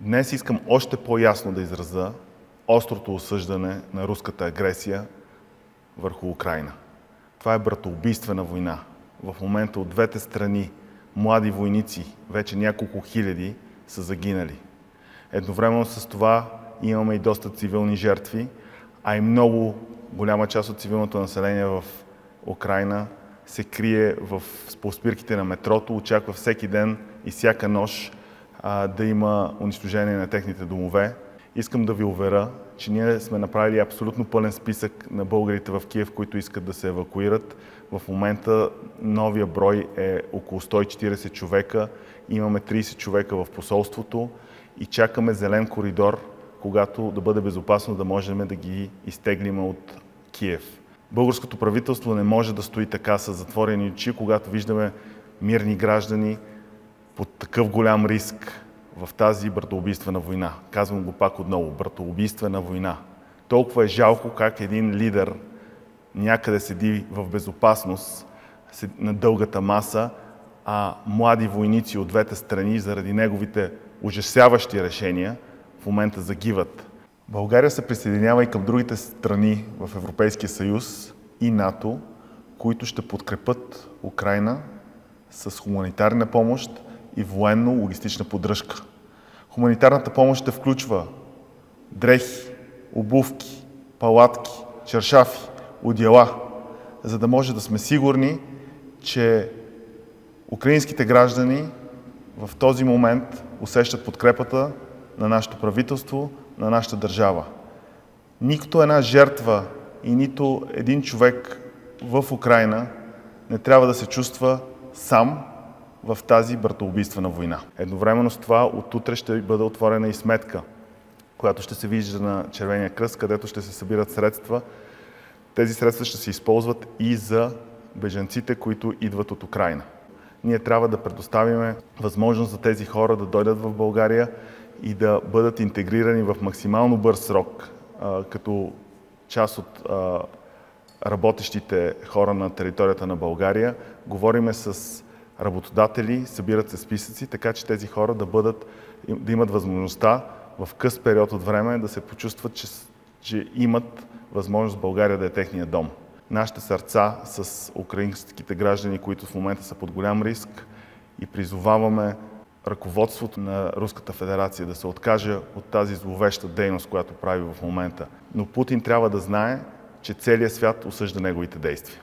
Днес искам още по-ясно да израза острото осъждане на руската агресия върху Украина. Това е братоубийствена война. В момента от двете страни млади войници, вече няколко хиляди, са загинали. Едновременно с това имаме и доста цивилни жертви, а и много голяма част от цивилното население в Украина се крие в споспирките на метрото, очаква всеки ден и всяка нощ да има унищожение на техните домове. Искам да ви уверя, че ние сме направили абсолютно пълен списък на българите в Киев, които искат да се евакуират. В момента новия брой е около 140 човека. Имаме 30 човека в посолството и чакаме зелен коридор, когато да бъде безопасно да можем да ги изтеглим от Киев. Българското правителство не може да стои така с затворени очи, когато виждаме мирни граждани под такъв голям риск в тази братоубийствена война. Казвам го пак отново. Братоубийствена война. Толкова е жалко как един лидер някъде седи в безопасност на дългата маса, а млади войници от двете страни заради неговите ужасяващи решения в момента загиват. България се присъединява и към другите страни в Европейския съюз и НАТО, които ще подкрепят Украина с хуманитарна помощ и военно-логистична поддръжка. Хуманитарната помощ ще включва дрехи, обувки, палатки, чершафи, одела, за да може да сме сигурни, че украинските граждани в този момент усещат подкрепата на нашето правителство, на нашата държава. Нито една жертва и нито един човек в Украина не трябва да се чувства сам в тази братоубийствена война. Едновременно с това от утре ще бъде отворена и сметка, която ще се вижда на Червения кръст, където ще се събират средства. Тези средства ще се използват и за беженците, които идват от Украина. Ние трябва да предоставим възможност за тези хора да дойдат в България и да бъдат интегрирани в максимално бърз срок, като част от работещите хора на територията на България. Говориме с работодатели, събират се списъци, така че тези хора да, бъдат, да имат възможността в къс период от време да се почувстват, че, че имат възможност България да е техния дом. Нашите сърца с украинските граждани, които в момента са под голям риск и призоваваме ръководството на Руската федерация да се откаже от тази зловеща дейност, която прави в момента. Но Путин трябва да знае, че целият свят осъжда неговите действия.